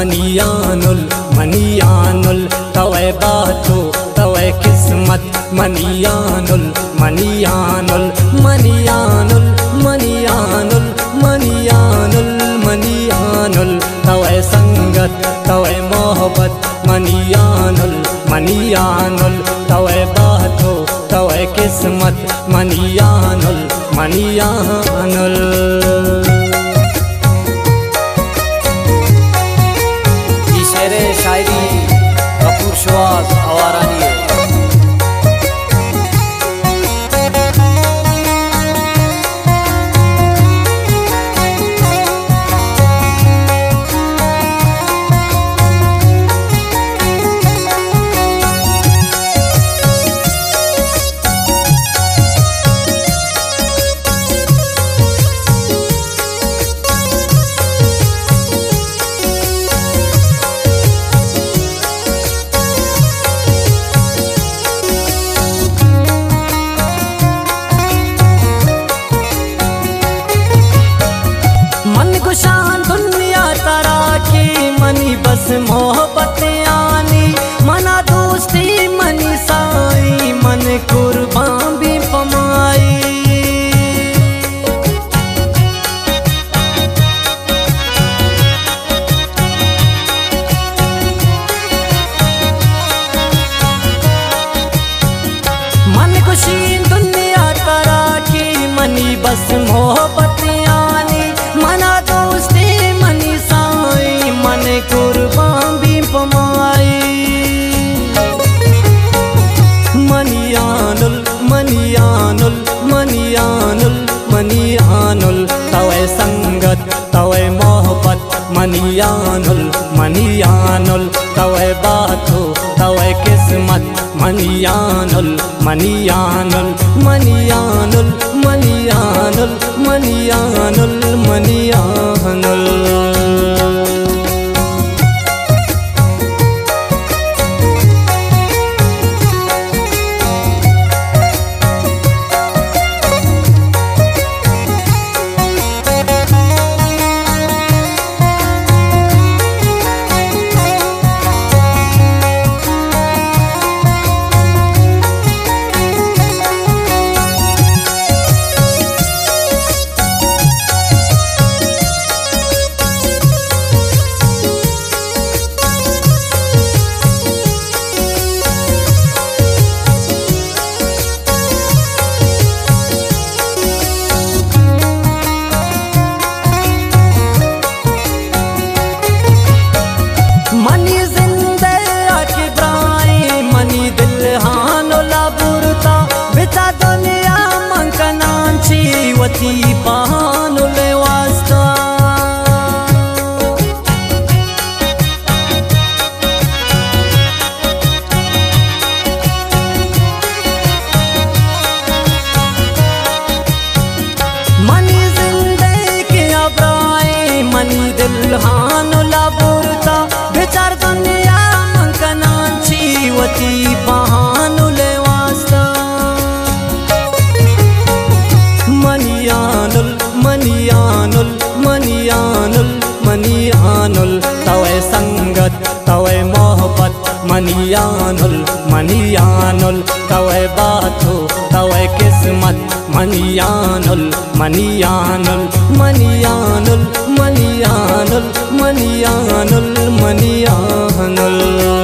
मनियानुल मनियानुल, तवै बातो तवै किस्मत, मनियानुल मनियानुल मनियानुल मनियानुल मनियानुल मनियानुल, तवै संगत, तवै मोहब्बत, मनियानुल मनियानुल, तवै बातो तवै किस्मत, मनियानुल मनियानुल। बस मोहब्बत आनी मना दोस्ती मनी साई, मन कुर्बान भी पमाई मन खुशी दुनिया तरा की मनी बस मोहब्बत मनियानुल मनियानुल मनियानुल मनियानुल मनियानुल मनियानुल। पानुले वास्ता। मनी जिंदे के अब्राई मनी दिल हानोला बुरता। बिचार दुनिया मंकनांची वती मनियानुल मनियानुल तवे बाथो तवे किस्मत मनियानुल मनियानुल मनियानुल मनियानुल मनियानुल मनियानुल।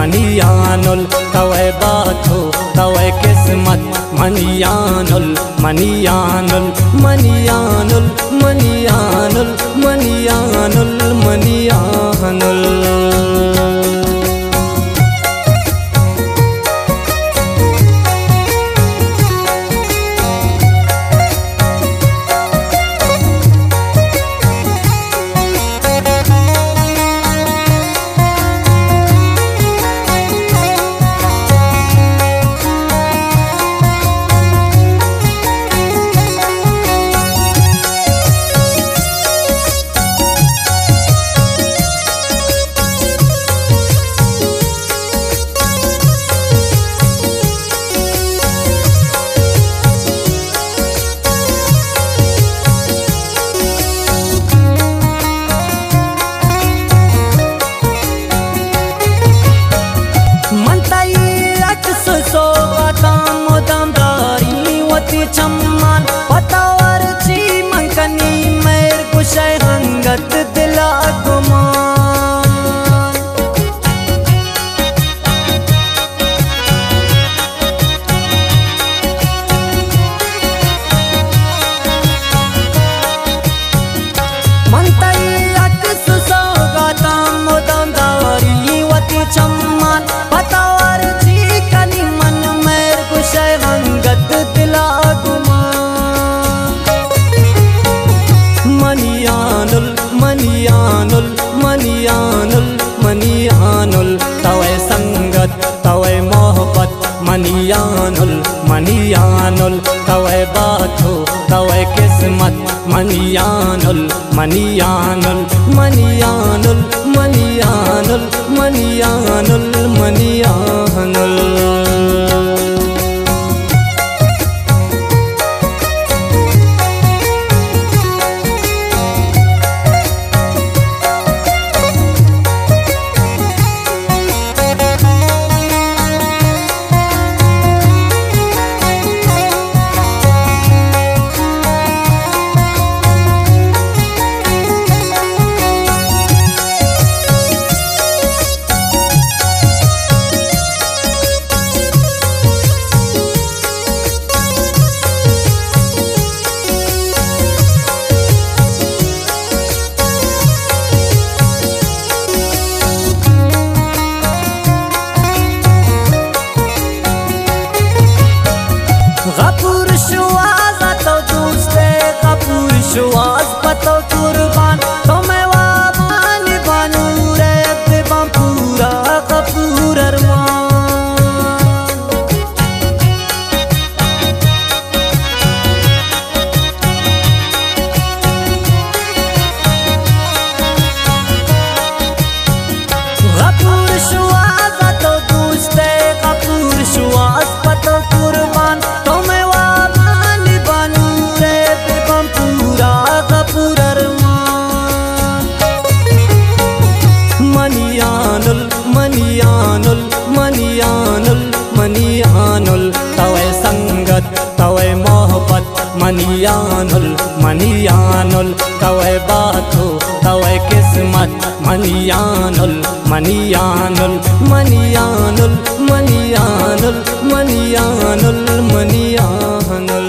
मनियानुल तवे बाथो तवे किस्मत मनियानुल मनियानुल मनियानुल मनियानुल मनियानुल मनियानुल तवे बाथो तवे किस्मत मनियानुल मनियानुल मनियानुल मनियानुल मनियानुल। मनियानुल तवे संगत, तवे मोहब्बत, मनियानुल मनियानुल, तवे बाथो तवे किस्मत, मनियानुल मनियानुल मनियानुल मनियानुल मनियानुल मनियानुल।